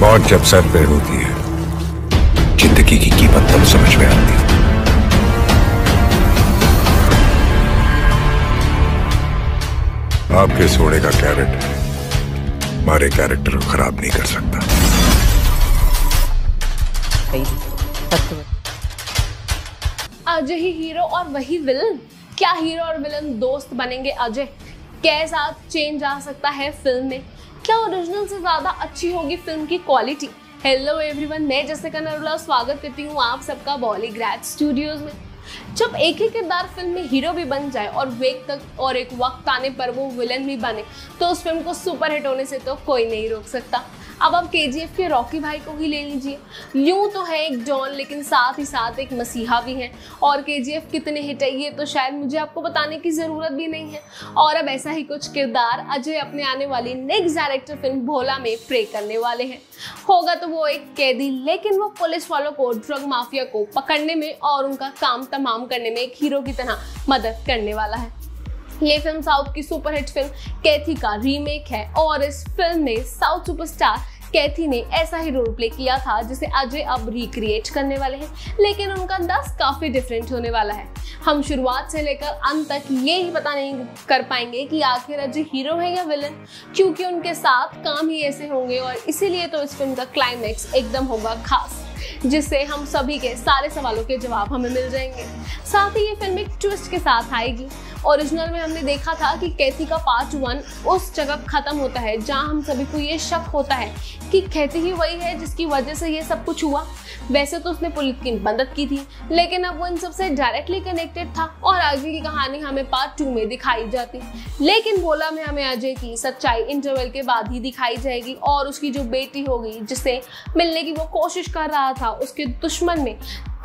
मौत जब सर पे होती है, ज़िंदगी की कीमत तब समझ में आती है। आपके सोने का कैरेट हमारे कैरेक्टर को खराब नहीं कर सकता। अजय ही हीरो और वही विलन क्या हीरो और विलन दोस्त बनेंगे अजय? कैसा चेंज आ सकता है फ़िल्म में? क्या ओरिजिनल से ज़्यादा अच्छी होगी फ़िल्म की क्वालिटी हेलो एवरीवन मैं जैसे कनरुला स्वागत करती हूँ आप सबका बॉलीग्रैड स्टूडियोज में। जब एक ही किरदार फ़िल्म में हीरो भी बन जाए और वेग तक और एक वक्त आने पर वो विलन भी बने तो उस फ़िल्म को सुपर हिट होने से तो कोई नहीं रोक सकता। अब आप के जी एफ़ के रॉकी भाई को ही ले लीजिए। यूँ तो है एक डॉन लेकिन साथ ही साथ एक मसीहा भी है। और के कितने हिट है ये तो शायद मुझे आपको बताने की ज़रूरत भी नहीं है। और अब ऐसा ही कुछ किरदार अजय अपने आने वाली नेक्स्ट डायरेक्टर फ़िल्म भोला में प्रे करने वाले हैं। होगा तो वो एक कैदी, लेकिन वो पुलिस वालों को ड्रग माफिया को पकड़ने में और उनका काम तमाम करने में एक हीरो की तरह मदद करने वाला है। ये फ़िल्म साउथ की सुपरहिट फ़िल्म कैथी का रीमेक है और इस फ़िल्म में साउथ सुपरस्टार कैथी ने ऐसा ही रोल प्ले किया था जिसे अजय अब रिक्रिएट करने वाले हैं, लेकिन उनका अंदाज काफ़ी डिफरेंट होने वाला है। हम शुरुआत से लेकर अंत तक ये ही पता नहीं कर पाएँगे कि आखिर अजय हीरो है या विलन क्योंकि उनके साथ काम ही ऐसे होंगे और इसीलिए तो इस फ़िल्म का क्लाइमैक्स एकदम होगा खास। जिससे हम सभी के सारे सवालों के जवाब हमें मिल जाएँगे। साथ ही ये फ़िल्म एक ट्विस्ट के साथ आएगी। ओरिजिनल में हमने देखा था कि कैथी का पार्ट वन उस जगह खत्म होता है, जहाँ हम सभी को ये शक होता है कि कैथी ही वही है जिसकी वजह से ये सब कुछ हुआ। वैसे तो उसने पुलिस की मदद की थी, लेकिन अब वो इन सबसे डायरेक्टली कनेक्टेड था और आगे की कहानी हमें पार्ट टू में दिखाई जाती। लेकिन बोला में हमें अजय की सच्चाई इंटरवल के बाद ही दिखाई जाएगी और उसकी जो बेटी होगी जिसे मिलने की वो कोशिश कर रहा था, उसके दुश्मन में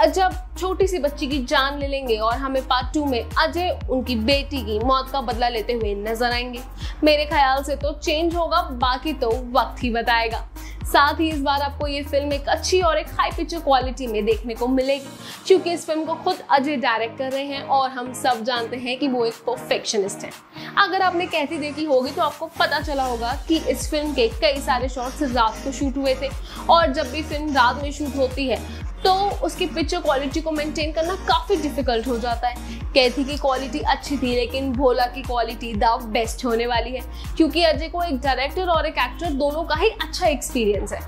जब छोटी सी बच्ची की जान ले लेंगे और हमें पार्ट टू में अजय, उनकी बेटी की मौत का बदला लेते हुए नज़र आएँगे। मेरे ख्याल से तो चेंज होगा, बाकी तो वक्त ही बताएगा। साथ ही इस बार आपको ये फ़िल्म एक अच्छी और एक हाई पिक्चर क्वालिटी में देखने को मिलेगी। क्योंकि इस फ़िल्म को खुद अजय डायरेक्ट कर रहे हैं और हम सब जानते हैं कि वो एक परफेक्शनिस्ट है। अगर आपने कैसी देखी होगी तो आपको पता चला होगा कि इस फ़िल्म के कई सारे शॉट्स रात को शूट हुए थे। और जब भी फ़िल्म रात में शूट होती है तो उसकी पिक्चर क्वालिटी को मेंटेन करना काफ़ी डिफ़िकल्ट हो जाता है। कैथी की क्वालिटी अच्छी थी, लेकिन भोला की क्वालिटी द बेस्ट होने वाली है, क्योंकि अजय को एक डायरेक्टर और एक एक्टर दोनों का ही अच्छा एक्सपीरियंस है।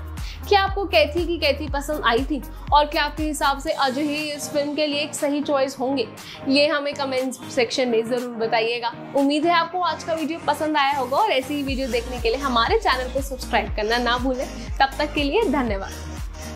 क्या आपको कैथी की कैथी पसंद आई थी? और क्या आपके हिसाब से अजय ही इस फ़िल्म के लिए एक सही चॉइस होंगे? ये हमें कमेंट सेक्शन में ज़रूर बताइएगा। उम्मीद है आपको आज का वीडियो पसंद आया होगा, और ऐसी ही वीडियो देखने के लिए हमारे चैनल को सब्सक्राइब करना ना भूलें। तब तक के लिए धन्यवाद।